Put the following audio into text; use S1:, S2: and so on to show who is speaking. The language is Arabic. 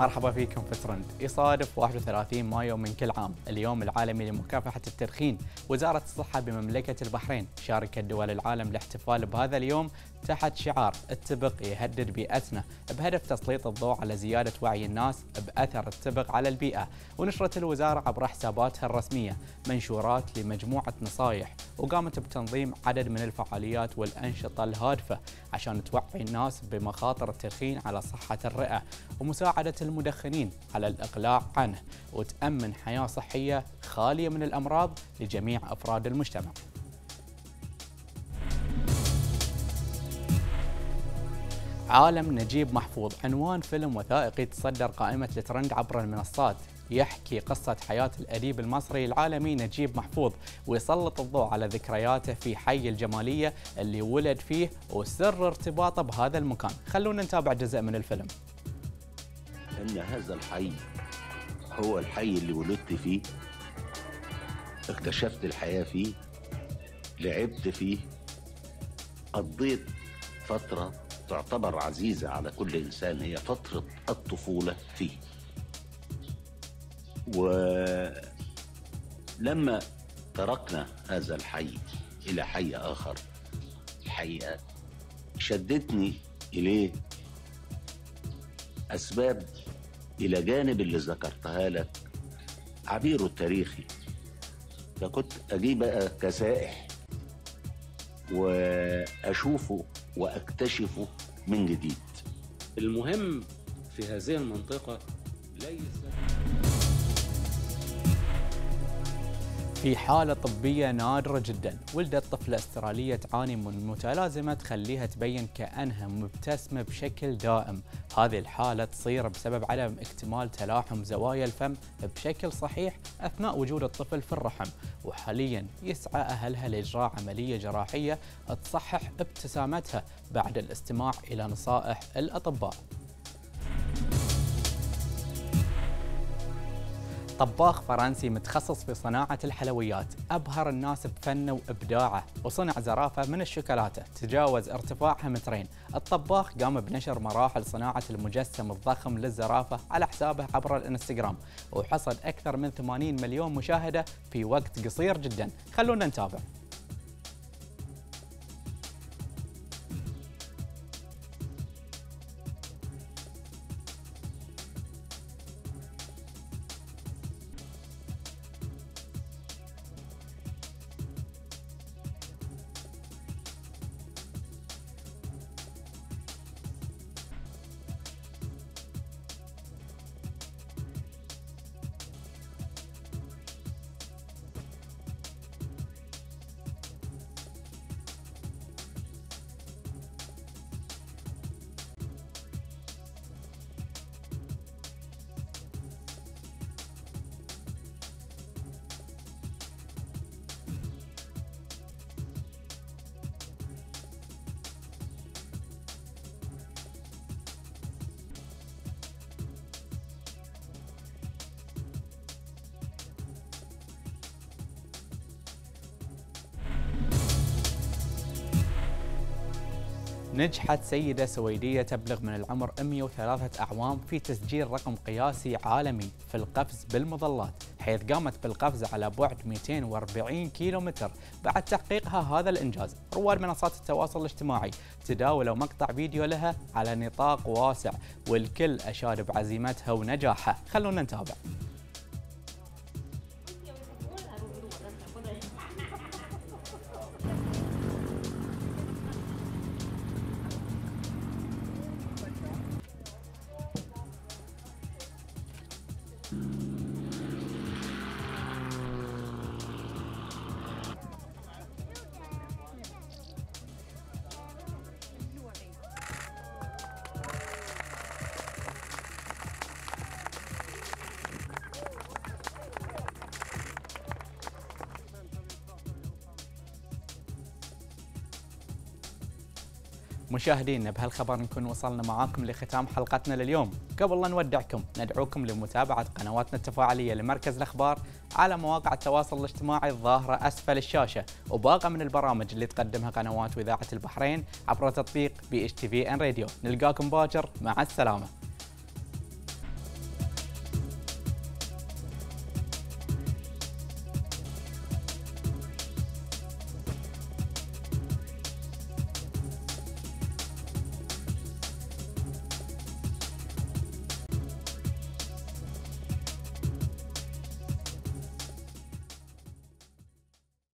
S1: مرحبا فيكم في ترند. يصادف 31 مايو من كل عام. اليوم العالمي لمكافحة التدخين. وزارة الصحة بمملكة البحرين شاركت دول العالم الاحتفال بهذا اليوم تحت شعار التبق يهدد بيئتنا بهدف تسليط الضوء على زيادة وعي الناس بأثر التبق على البيئة. ونشرت الوزارة عبر حساباتها الرسمية منشورات لمجموعة نصائح وقامت بتنظيم عدد من الفعاليات والأنشطة الهادفة عشان توعي الناس بمخاطر التدخين على صحة الرئة ومساعدة المدخنين على الإقلاع عنه وتأمن حياة صحية خالية من الأمراض لجميع أفراد المجتمع. عالم نجيب محفوظ عنوان فيلم وثائقي تصدر قائمة الترند عبر المنصات. يحكي قصة حياة الأديب المصري العالمي نجيب محفوظ ويسلط الضوء على ذكرياته في حي الجمالية اللي ولد فيه وسر ارتباطه بهذا المكان. خلونا نتابع جزء من الفيلم.
S2: إن هذا الحي هو الحي اللي ولدت فيه اكتشفت الحياة فيه لعبت فيه قضيت فترة تعتبر عزيزة على كل إنسان هي فترة الطفولة فيه. ولما تركنا هذا الحي إلى حي آخر الحقيقة شدتني إليه أسباب إلى جانب اللي ذكرتها لك. عبيره التاريخي فكنت أجي بقى كسائح وأشوفه وأكتشفه من جديد.
S3: المهم في هذه المنطقة ليس
S1: في حالة طبية نادرة جدا. ولدت طفلة أسترالية تعاني من متلازمة تخليها تبين كأنها مبتسمة بشكل دائم. هذه الحالة تصير بسبب عدم اكتمال تلاحم زوايا الفم بشكل صحيح أثناء وجود الطفل في الرحم. وحاليا يسعى أهلها لإجراء عملية جراحية تصحح ابتسامتها بعد الاستماع إلى نصائح الأطباء. طباخ فرنسي متخصص في صناعة الحلويات. أبهر الناس بفنه وإبداعه وصنع زرافة من الشوكولاتة. تجاوز ارتفاعها مترين الطباخ قام بنشر مراحل صناعة المجسم الضخم للزرافة على حسابه عبر الإنستغرام وحصد أكثر من 80 مليون مشاهدة في وقت قصير جدا. خلونا نتابع. نجحت سيدة سويدية تبلغ من العمر 103 أعوام في تسجيل رقم قياسي عالمي في القفز بالمظلات حيث قامت بالقفز على بعد 240 كيلومتر. بعد تحقيقها هذا الإنجاز رواد منصات التواصل الاجتماعي تداولوا مقطع فيديو لها على نطاق واسع والكل أشاد بعزيمتها ونجاحها. خلونا نتابع. مشاهدينا بهالخبر نكون وصلنا معاكم لختام حلقتنا لليوم. قبل لا نودعكم ندعوكم لمتابعة قنواتنا التفاعلية لمركز الأخبار على مواقع التواصل الاجتماعي الظاهرة أسفل الشاشة. وباقة من البرامج اللي تقدمها قنوات وإذاعة البحرين عبر تطبيق BH TV and Radio نلقاكم باكر مع السلامة.